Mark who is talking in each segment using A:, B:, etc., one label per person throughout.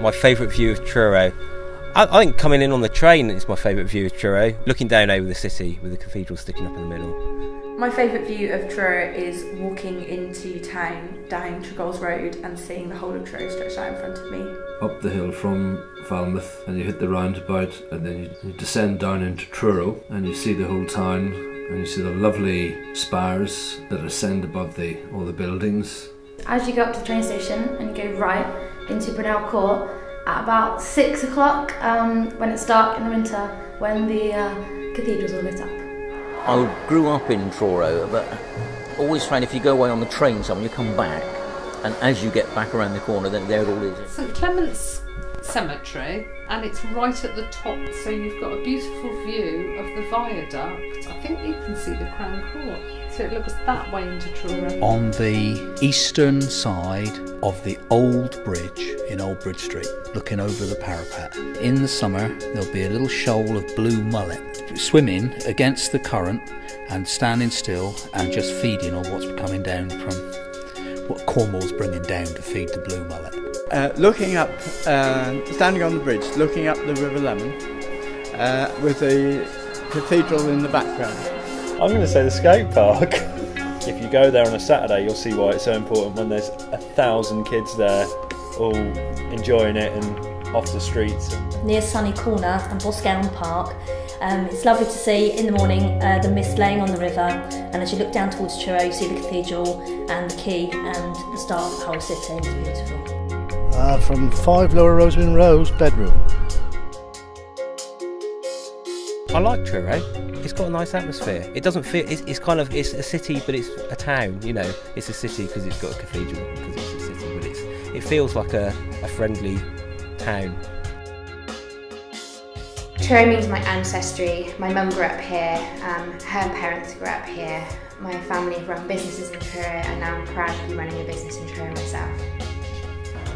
A: My favourite view of Truro. I, I, think coming in on the train is my favourite view of Truro, looking down over the city with the cathedral sticking up in the middle.
B: My favourite view of Truro is walking into town down Tregolls Road and seeing the whole of Truro stretched out in front of me.
C: Up the hill from Falmouth, and you hit the roundabout, and then you, you descend down into Truro, and you see the whole town and you see the lovely spires that ascend above the all the buildings.
D: As you go up to the train station and you go right into Brunel Court at about six o'clock um, when it's dark in the winter when the uh, cathedral's all lit up.
E: I grew up in Truro, but always found if you go away on the train somewhere, you come back, and as you get back around the corner, then there it all is.
F: St Clement's Cemetery, and it's right at the top, so you've got a beautiful view of the viaduct. I think you can see the Crown Court, so it looks that way into Truro.
G: On the eastern side of the old bridge in Old Bridge Street, looking over the parapet. In the summer, there'll be a little shoal of blue mullet swimming against the current and standing still and just feeding on what's coming down from what Cornwall's bringing down to feed the blue mullet.
H: Uh, looking up, uh, standing on the bridge, looking up the River Lemon, uh, with the cathedral in the background.
I: I'm going to say the skate park. if you go there on a Saturday, you'll see why it's so important when there's a thousand kids there, all enjoying it and off the streets.
D: Near Sunny Corner and Boscawen Park, um, it's lovely to see in the morning uh, the mist laying on the river, and as you look down towards Truro, you see the cathedral and the quay and the start of the whole city. It's beautiful.
J: Uh, from 5 Lower Roseman Rose, bedroom.
A: I like Truro. It's got a nice atmosphere. It doesn't feel. It's, it's kind of. It's a city, but it's a town. You know, it's a city because it's got a cathedral. Because it's a city, but it's. It feels like a, a friendly town.
K: Truro means my ancestry. My mum grew up here. Um, her parents grew up here. My family have run businesses in Truro, and now I'm proud to be running a business in Truro myself.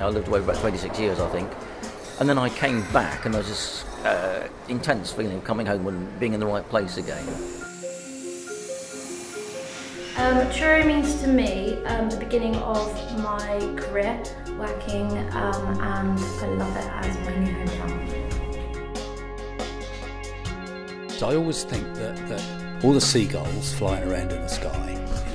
E: I lived away for about 26 years, I think. And then I came back and there was this uh, intense feeling of coming home and being in the right place again.
D: Um, Truro means to me um, the beginning of my career working, um, and I love it as my new hometown.
G: So I always think that, that all the seagulls flying around in the sky, you know,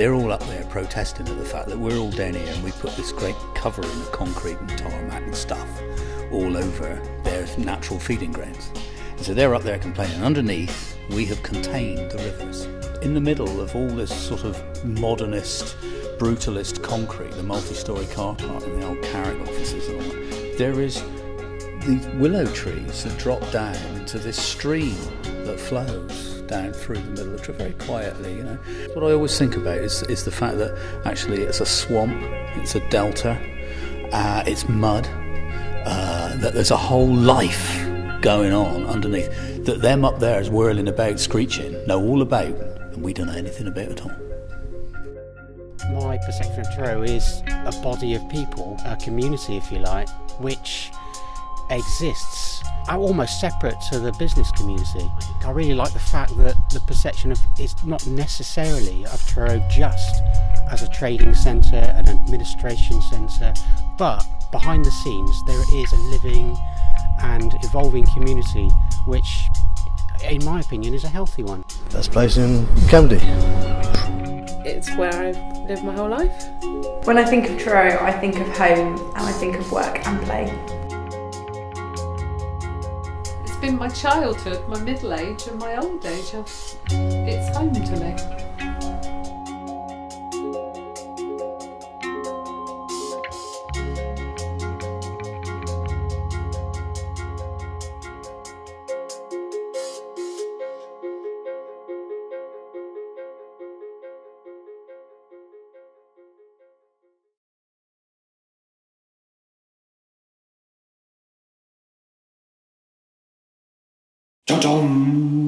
G: they're all up there protesting at the fact that we're all down here and we put this great covering of concrete and tarmac and stuff all over their natural feeding grounds. And so they're up there complaining. Underneath, we have contained the rivers. In the middle of all this sort of modernist, brutalist concrete, the multi-storey car park and the old Carrick offices and all that, there is these willow trees that drop down into this stream that flows down through the middle of it very quietly. You know, what I always think about is is the fact that actually it's a swamp, it's a delta, uh, it's mud, uh, that there's a whole life going on underneath. That them up there is whirling about, screeching, know all about, and we don't know anything about at all.
L: My perception of Truro is a body of people, a community, if you like, which exists almost separate to the business community. I really like the fact that the perception of is not necessarily of Truro just as a trading centre, an administration centre, but behind the scenes there is a living and evolving community which in my opinion is a healthy one.
J: Best place in Camden.
B: It's where I've lived my whole life. When I think of Truro, I think of home and I think of work and play.
F: Been my childhood, my middle age, and my old age. It's home to me.
M: Dum-dum.